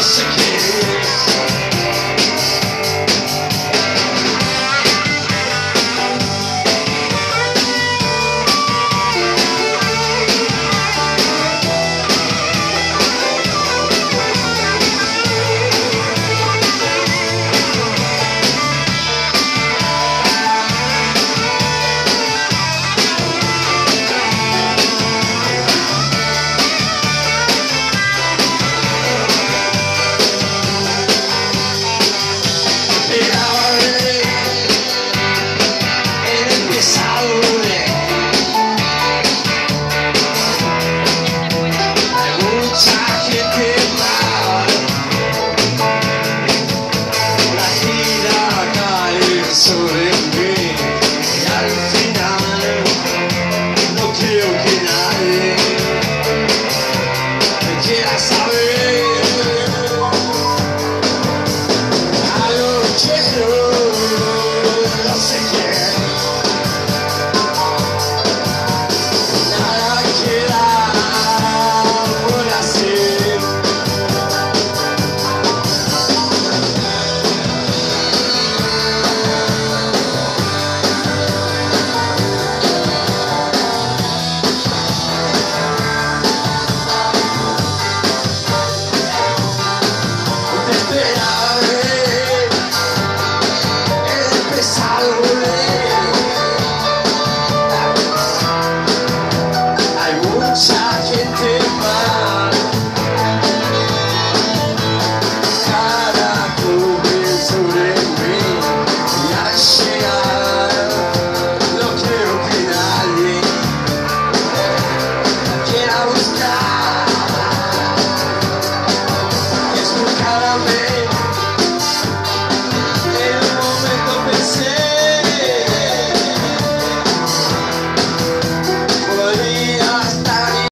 buscar.